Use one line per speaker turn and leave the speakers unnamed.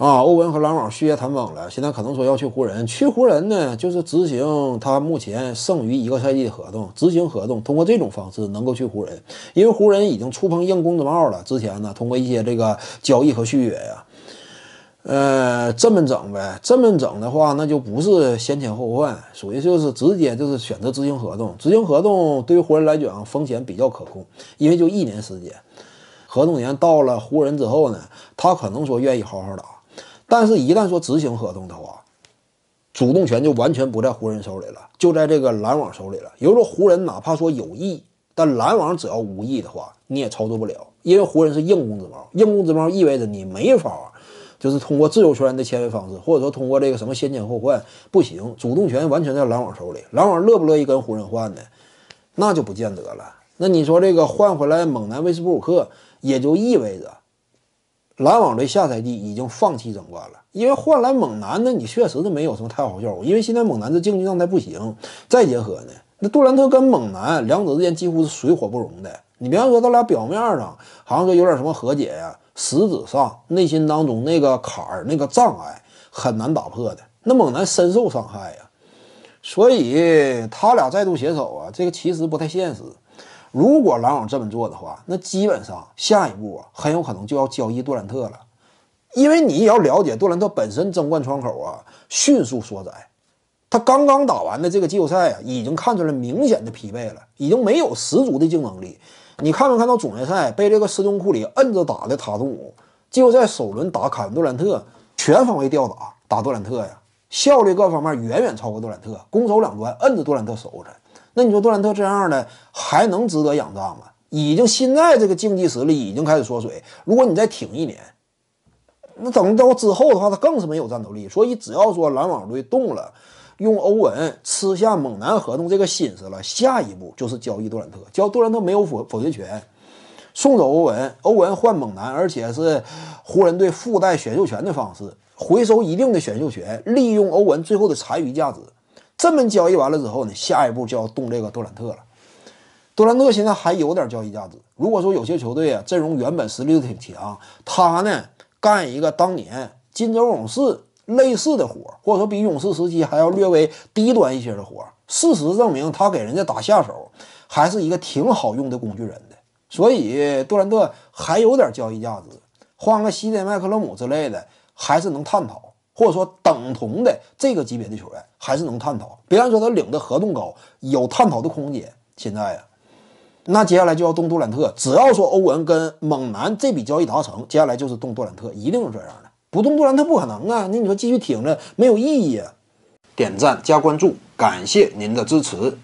啊，欧文和篮网续约谈崩了，现在可能说要去湖人。去湖人呢，就是执行他目前剩余一个赛季的合同，执行合同，通过这种方式能够去湖人，因为湖人已经触碰硬工资帽了。之前呢，通过一些这个交易和续约呀，呃，这么整呗，这么整的话，那就不是先签后换，属于就是直接就是选择执行合同。执行合同对于湖人来讲风险比较可控，因为就一年时间，合同年到了湖人之后呢，他可能说愿意好好打。但是，一旦说执行合同的话，主动权就完全不在湖人手里了，就在这个篮网手里了。也就是说，湖人哪怕说有意，但篮网只要无意的话，你也操作不了，因为湖人是硬工资帽。硬工资帽意味着你没法，就是通过自由球员的签约方式，或者说通过这个什么先签后换，不行，主动权完全在篮网手里。篮网乐不乐意跟湖人换呢？那就不见得了。那你说这个换回来猛男威斯布鲁克，也就意味着。篮网队下赛季已经放弃争冠了，因为换来猛男呢，你确实是没有什么太好效果。因为现在猛男的竞技状态不行，再结合呢，那杜兰特跟猛男两者之间几乎是水火不容的。你别说他俩表面上好像说有点什么和解呀，实质上内心当中那个坎儿、那个障碍很难打破的。那猛男深受伤害呀，所以他俩再度携手啊，这个其实不太现实。如果篮网这么做的话，那基本上下一步啊，很有可能就要交易杜兰特了，因为你也要了解杜兰特本身争冠窗口啊迅速缩窄，他刚刚打完的这个季后赛啊，已经看出来明显的疲惫了，已经没有十足的竞争力。你看没看到总决赛被这个斯通库里摁着打的塔图姆，季后赛首轮打坎杜兰特，全方位吊打打杜兰特呀，效率各方面远远超过杜兰特，攻守两端摁着杜兰特守着。那你说杜兰特这样的还能值得仰仗吗？已经现在这个竞技实力已经开始缩水，如果你再挺一年，那等到之后的话，他更是没有战斗力。所以只要说篮网队动了，用欧文吃下猛男合同这个心思了，下一步就是交易杜兰特。交杜兰特没有否否决权，送走欧文，欧文换猛男，而且是湖人队附带选秀权的方式，回收一定的选秀权，利用欧文最后的残余价值。这么交易完了之后呢，下一步就要动这个杜兰特了。杜兰特现在还有点交易价值。如果说有些球队啊阵容原本实力挺强，他呢干一个当年金州勇士类似的活，或者说比勇士时期还要略微低端一些的活，事实证明他给人家打下手还是一个挺好用的工具人的。所以杜兰特还有点交易价值，换个西点麦克勒姆之类的，还是能探讨。或者说等同的这个级别的球员还是能探讨，别看说他领的合同高，有探讨的空间。现在呀，那接下来就要动杜兰特。只要说欧文跟猛男这笔交易达成，接下来就是动杜兰特，一定是这样的。不动杜兰特不可能啊！那你说继续挺着没有意义啊！点赞加关注，感谢您的支持。